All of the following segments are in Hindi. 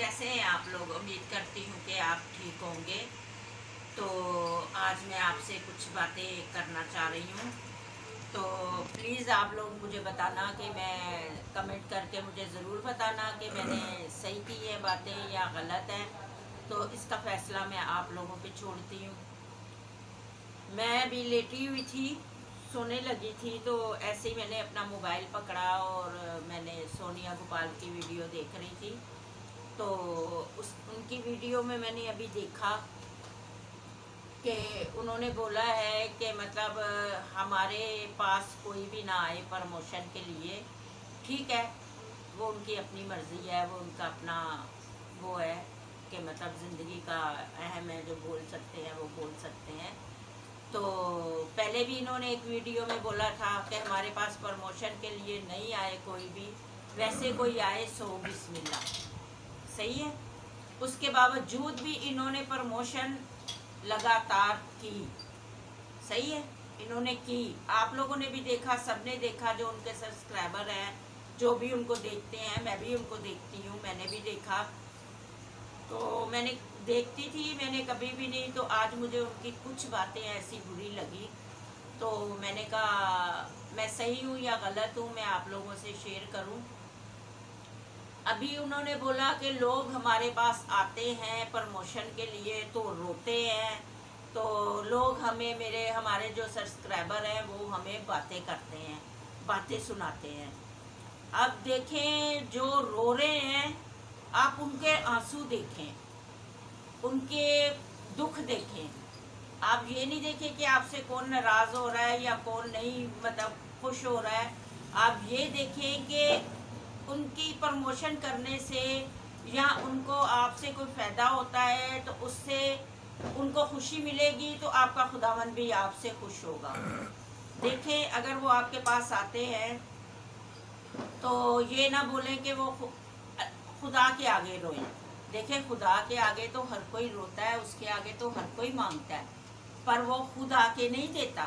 कैसे हैं आप लोग उम्मीद करती हूँ कि आप ठीक होंगे। तो आज मैं आपसे कुछ बातें करना चाह रही हूँ। तो प्लीज़ आप लोग मुझे बताना कि मैं कमेंट करके मुझे ज़रूर बताना कि मैंने सही की है बातें या गलत हैं। तो इसका फ़ैसला मैं आप लोगों पे छोड़ती हूँ। मैं भी लेटी हुई थी, सोने लगी थी तो ऐसे ही मैंने अपना मोबाइल पकड़ा और मैंने सोनिया गोपाल की वीडियो देख रही थी। तो उस, उनकी वीडियो में मैंने अभी देखा कि उन्होंने बोला है कि मतलब हमारे पास कोई भी ना आए प्रमोशन के लिए। ठीक है, वो उनकी अपनी मर्ज़ी है, वो उनका अपना वो है कि मतलब ज़िंदगी का अहम है, जो बोल सकते हैं, वो बोल सकते हैं। तो पहले भी इन्होंने एक वीडियो में बोला था कि हमारे पास प्रमोशन के लिए नहीं आए कोई भी, वैसे कोई आए सो बिस्मिल्लाह सही है। उसके बावजूद भी इन्होंने प्रमोशन लगातार की। सही है, इन्होंने की। आप लोगों ने भी देखा, सबने देखा जो उनके सब्सक्राइबर हैं, जो भी उनको देखते हैं, मैं भी उनको देखती हूँ, मैंने भी देखा। तो मैंने देखती थी, मैंने कभी भी नहीं तो आज मुझे उनकी कुछ बातें ऐसी बुरी लगी। तो मैंने कहा, मैं सही हूँ या गलत हूँ, मैं आप लोगों से शेयर करूँ? अभी उन्होंने बोला कि लोग हमारे पास आते हैं प्रमोशन के लिए तो रोते हैं। तो लोग हमें, मेरे, हमारे जो सब्सक्राइबर हैं, वो हमें बातें करते हैं, बातें सुनाते हैं। अब देखें, जो रो रहे हैं, आप उनके आँसू देखें, उनके दुख देखें। आप ये नहीं देखें कि आपसे कौन नाराज़ हो रहा है या कौन नहीं मतलब खुश हो रहा है। आप ये देखें कि उनकी प्रमोशन करने से या उनको आपसे कोई फ़ायदा होता है तो उससे उनको खुशी मिलेगी तो आपका खुदावन भी आपसे खुश होगा। देखें, अगर वो आपके पास आते हैं तो ये ना बोलें कि वो खुदा के आगे रोएँ। देखे, खुदा के आगे तो हर कोई रोता है, उसके आगे तो हर कोई माँगता है, पर वो खुद आके नहीं देता।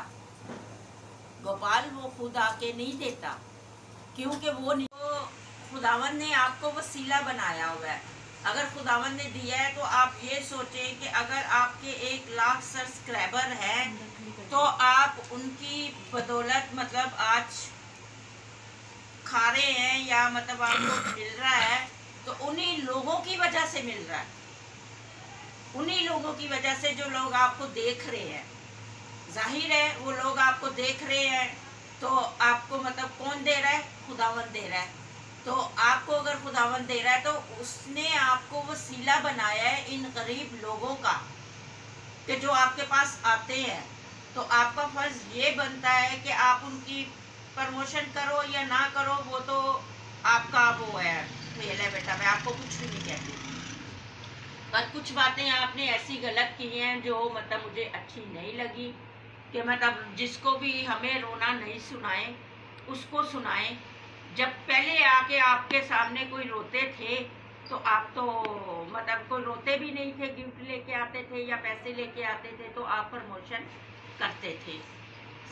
गोपाल, वो खुद आके नहीं देता, क्योंकि वो नहीं तो खुदावन ने आपको वसीला बनाया हुआ है। अगर खुदावन ने दिया है तो आप ये सोचें कि अगर आपके एक लाख सब्सक्राइबर हैं तो आप उनकी बदौलत मतलब आज खा रहे हैं या मतलब आपको मिल रहा है तो उन्हीं लोगों की वजह से मिल रहा है। उन्हीं लोगों की वजह से जो लोग आपको देख रहे हैं। ज़ाहिर है, वो लोग आपको देख रहे हैं तो आपको मतलब कौन दे रहा है? खुदावन दे रहा है। तो आपको अगर खुदावन दे रहा है तो उसने आपको वो वसीला बनाया है इन गरीब लोगों का, कि जो आपके पास आते हैं। तो आपका फ़र्ज़ ये बनता है कि आप उनकी प्रमोशन करो या ना करो, वो तो आपका वो है। फेल है बेटा, मैं आपको कुछ भी नहीं कहती। पर कुछ बातें आपने ऐसी गलत की हैं जो मतलब मुझे अच्छी नहीं लगी, कि मतलब जिसको भी हमें रोना नहीं सुनाए, उसको सुनाए। जब पहले आके आपके सामने कोई रोते थे तो आप तो मतलब कोई रोते भी नहीं थे, गिफ्ट लेके आते थे या पैसे लेके आते थे तो आप प्रमोशन करते थे।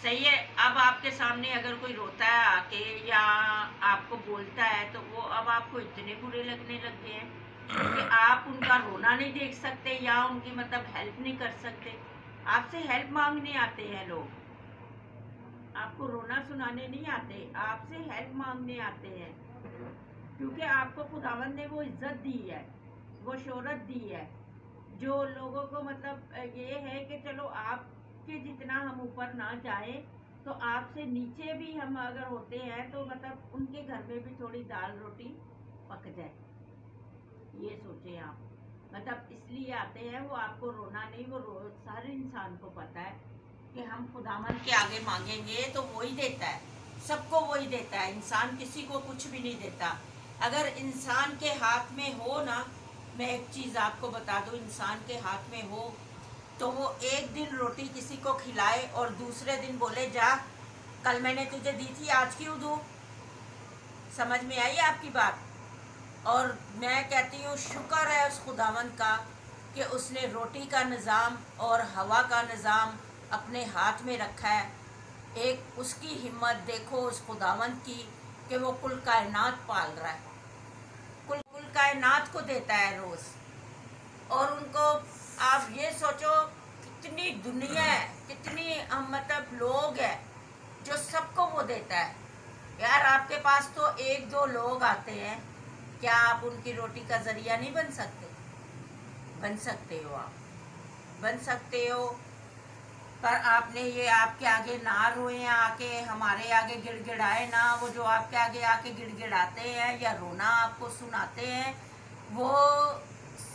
सही है, अब आपके सामने अगर कोई रोता है आके या आपको बोलता है तो वो अब आपको इतने बुरे लगने लग गए हैं कि आप उनका रोना नहीं देख सकते या उनकी मतलब हेल्प नहीं कर सकते। आपसे हेल्प मांगने आते हैं लोग। आपको रोना सुनाने नहीं आते, आपसे हेल्प मांगने आते हैं। क्योंकि आपको खुदावन ने वो इज़्ज़त दी है, वो शोहरत दी है। जो लोगों को मतलब ये है कि चलो आपके जितना हम ऊपर ना जाए तो आपसे नीचे भी हम अगर होते हैं तो मतलब उनके घर में भी थोड़ी दाल रोटी पक जाए। ये सोचें आप। मतलब इसलिए आते हैं, वो आपको रोना नहीं, वो रो, हर इंसान को पता है। कि हम खुदामन के आगे मांगेंगे तो वो ही देता है। सबको वही देता है। इंसान किसी को कुछ भी नहीं देता। अगर इंसान के हाथ में हो ना, मैं एक चीज़ आपको बता दूँ, इंसान के हाथ में हो तो वो एक दिन रोटी किसी को खिलाए और दूसरे दिन बोले, जा, कल मैंने तुझे दी थी, आज क्यों दूँ? समझ में आई आपकी बात? और मैं कहती हूँ, शुक्र है उस खुदावंत का कि उसने रोटी का निज़ाम और हवा का निज़ाम अपने हाथ में रखा है। एक, उसकी हिम्मत देखो उस खुदावंत की कि वो कुल कायनात पाल रहा है। कुल कुल कायनात को देता है रोज़। और उनको आप ये सोचो, कितनी दुनिया है, कितनी मतलब लोग है जो सबको वो देता है। यार, आपके पास तो एक दो लोग आते हैं। क्या आप उनकी रोटी का ज़रिया नहीं बन सकते? बन सकते हो आप। बन सकते हो पर आपने ये आपके आगे ना रोए, आके हमारे आगे गिड़गिड़ाए ना। वो जो आपके आगे आके गिड़गिड़ाते हैं या रोना आपको सुनाते हैं, वो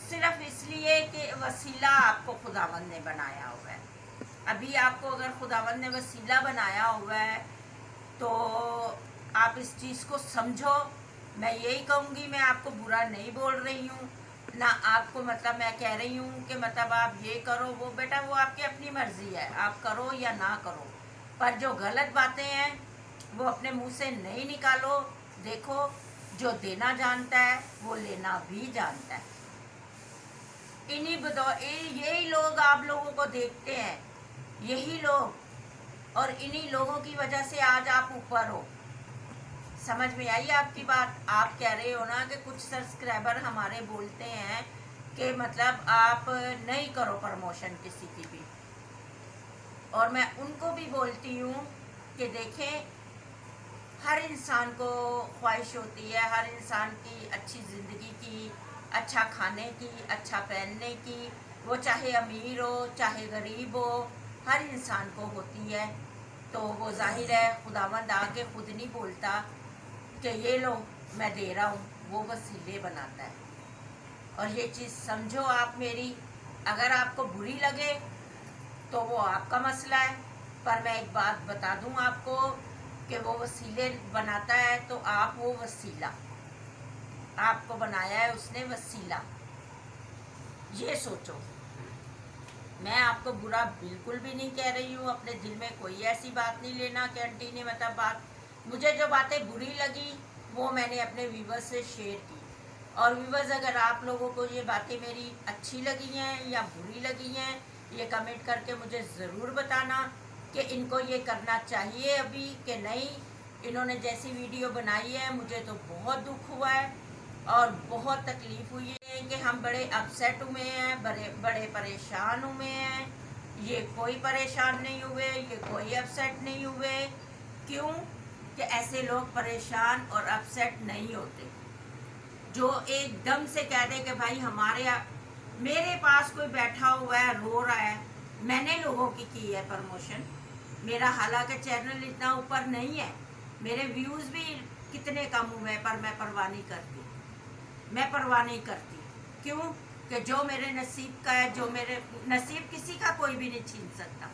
सिर्फ़ इसलिए कि वसीला आपको खुदावंद ने बनाया हुआ है। अभी आपको अगर खुदावंद ने वसीला बनाया हुआ है तो आप इस चीज़ को समझो। मैं यही कहूँगी, मैं आपको बुरा नहीं बोल रही हूँ। ना आपको मतलब मैं कह रही हूँ कि मतलब आप ये करो, वो बेटा वो आपकी अपनी मर्ज़ी है, आप करो या ना करो। पर जो गलत बातें हैं, वो अपने मुँह से नहीं निकालो। देखो, जो देना जानता है, वो लेना भी जानता है। इन्हीं बदौर यही लोग आप लोगों को देखते हैं। यही लोग। और इन्हीं लोगों की वजह से आज आप ऊपर हो। समझ में आई आपकी बात? आप कह रहे हो ना कि कुछ सब्सक्राइबर हमारे बोलते हैं कि मतलब आप नहीं करो प्रमोशन किसी की भी। और मैं उनको भी बोलती हूँ कि देखें, हर इंसान को ख्वाहिश होती है, हर इंसान की अच्छी ज़िंदगी की अच्छा खाने की अच्छा पहनने की, वो चाहे अमीर हो, चाहे गरीब हो, हर इंसान को होती है। तो वो ज़ाहिर है, खुदावंद आके खुद नहीं बोलता। कि ये लो, मैं दे रहा हूँ, वो वसीले बनाता है। और ये चीज़ समझो आप मेरी, अगर आपको बुरी लगे तो वो आपका मसला है। पर मैं एक बात बता दूँ आपको, कि वो वसीले बनाता है तो आप वो वसीला। आपको बनाया है उसने वसीला। ये सोचो। मैं आपको बुरा बिल्कुल भी नहीं कह रही हूँ, अपने दिल में कोई ऐसी बात नहीं लेना कि आंटी ने मतलब बात मुझे जो बातें बुरी लगी, वो मैंने अपने व्यूवर्स से शेयर की। और व्यूवर्स, अगर आप लोगों को ये बातें मेरी अच्छी लगी हैं या बुरी लगी हैं, ये कमेंट करके मुझे ज़रूर बताना कि इनको ये करना चाहिए अभी कि नहीं। इन्होंने जैसी वीडियो बनाई है, मुझे तो बहुत दुख हुआ है और बहुत तकलीफ़ हुई है कि हम बड़े अपसेट हुए हैं, बड़े बड़े परेशान हुए हैं। ये कोई परेशान नहीं हुए, ये कोई अपसेट नहीं हुए। क्यों? कि ऐसे लोग परेशान और अपसेट नहीं होते। जो एकदम से कह दे कि भाई हमारे मेरे पास कोई बैठा हुआ है, रो रहा है, मैंने लोगों की की है प्रमोशन मेरा हालाँकि चैनल इतना ऊपर नहीं है, मेरे व्यूज़ भी कितने कम हुए हैं, पर मैं परवाह नहीं करती। मैं परवाह नहीं करती। क्यों? कि जो मेरे नसीब का है, जो मेरे नसीब किसी का कोई भी नहीं छीन सकता।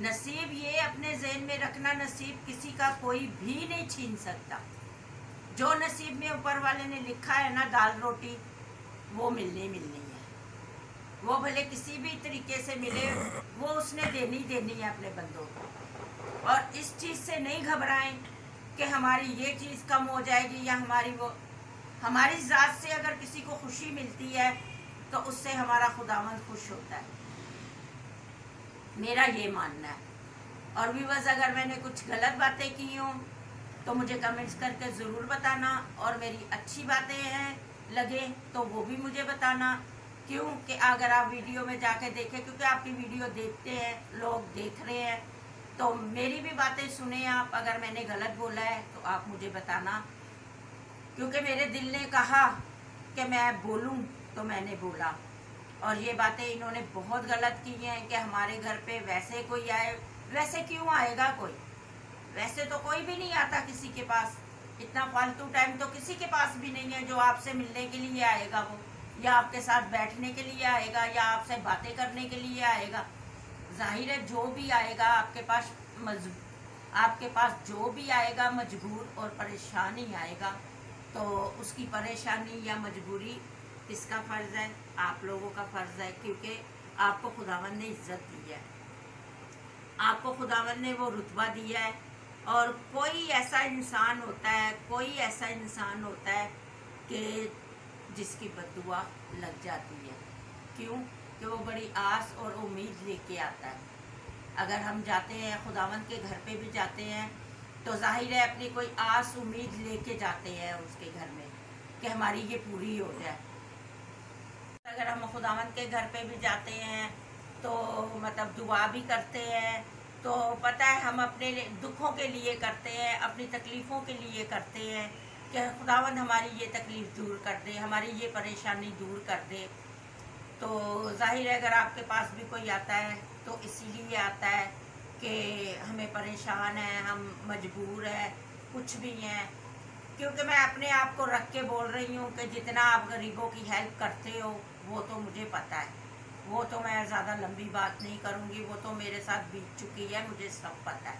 नसीब ये अपने जहन में रखना नसीब किसी का कोई भी नहीं छीन सकता। जो नसीब में ऊपर वाले ने लिखा है ना, दाल रोटी, वो मिलनी मिलनी है। वो भले किसी भी तरीके से मिले, वो उसने देनी देनी है अपने बंदों को। और इस चीज़ से नहीं घबराएँ कि हमारी ये चीज़ कम हो जाएगी या हमारी वो, हमारी ज़ात से अगर किसी को खुशी मिलती है तो उससे हमारा खुदावन खुश होता है। मेरा ये मानना है। और व्यूवर्स अगर मैंने कुछ गलत बातें की हों तो मुझे कमेंट्स करके ज़रूर बताना। और मेरी अच्छी बातें हैं, लगे तो वो भी मुझे बताना। क्योंकि अगर आप वीडियो में जाके देखें, क्योंकि आपकी वीडियो देखते हैं, लोग देख रहे हैं तो मेरी भी बातें सुने आप। अगर मैंने गलत बोला है तो आप मुझे बताना। क्योंकि मेरे दिल ने कहा कि मैं बोलूँ तो मैंने बोला। और ये बातें इन्होंने बहुत गलत की हैं कि हमारे घर पे वैसे कोई आए, वैसे क्यों आएगा कोई? वैसे तो कोई भी नहीं आता किसी के पास। इतना फालतू टाइम तो किसी के पास भी नहीं है जो आपसे मिलने के लिए आएगा वो, या आपके साथ बैठने के लिए आएगा, या आपसे बातें करने के लिए आएगा। ज़ाहिर है जो भी आएगा आपके पास मज आपके पास जो भी आएगा मजबूर और परेशानी आएगा तो उसकी परेशानी या मजबूरी किसका फ़र्ज़ है? आप लोगों का फ़र्ज़ है, क्योंकि आपको खुदावन ने इज़्ज़त दी है। आपको खुदावन ने वो रुतबा दिया है। और कोई ऐसा इंसान होता है, कोई ऐसा इंसान होता है कि जिसकी बदुआ लग जाती है। क्यों? कि वो बड़ी आस और उम्मीद लेके आता है। अगर हम जाते हैं, खुदावन के घर पे भी जाते हैं तो ज़ाहिर है अपनी कोई आस, उम्मीद लेके जाते हैं उसके घर में कि हमारी ये पूरी हो जाए। अगर हम खुदावंत के घर पे भी जाते हैं तो मतलब दुआ भी करते हैं तो पता है हम अपने दुखों के लिए करते हैं, अपनी तकलीफ़ों के लिए करते हैं, कि खुदावंद हमारी ये तकलीफ़ दूर कर दे, हमारी ये परेशानी दूर कर दे। तो ज़ाहिर है अगर आपके पास भी कोई आता है तो इसीलिए आता है कि हमें परेशान है, हम मजबूर है, कुछ भी हैं क्योंकि मैं अपने आप को रख के बोल रही हूँ कि जितना आप गरीबों की हेल्प करते हो, वो तो मुझे पता है। वो तो मैं ज़्यादा लंबी बात नहीं करूँगी, वो तो मेरे साथ बीत चुकी है, मुझे सब पता है।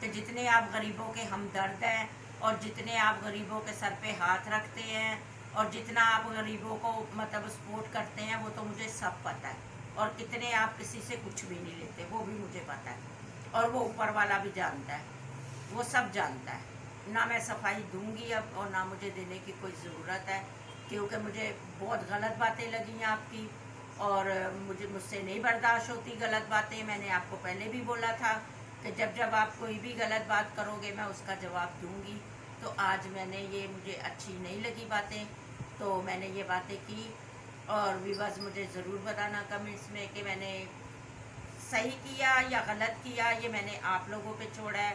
तो जितने आप गरीबों के हमदर्द हैं और जितने आप गरीबों के सर पे हाथ रखते हैं और जितना आप गरीबों को मतलब सपोर्ट करते हैं, वो तो मुझे सब पता है। और कितने आप किसी से कुछ भी नहीं लेते, वो भी मुझे पता है। और वो ऊपर वाला भी जानता है। वो सब जानता है। ना मैं सफ़ाई दूँगी अब और ना मुझे देने की कोई ज़रूरत है, क्योंकि मुझे बहुत गलत बातें लगी हैं आपकी और मुझे, मुझसे नहीं बर्दाश्त होती गलत बातें। मैंने आपको पहले भी बोला था कि जब जब आप कोई भी गलत बात करोगे, मैं उसका जवाब दूँगी। तो आज मैंने ये, मुझे अच्छी नहीं लगी बातें तो मैंने ये बातें की और विवास मुझे ज़रूर बताना कमेंट्स में कि मैंने सही किया या गलत किया, ये मैंने आप लोगों पे छोड़ा है।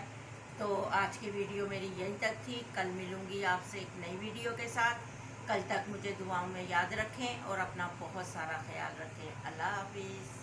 तो आज की वीडियो मेरी यहीं तक थी। कल मिलूँगी आपसे एक नई वीडियो के साथ। कल तक मुझे दुआओं में याद रखें और अपना बहुत सारा ख्याल रखें। अल्लाह हाफिज़।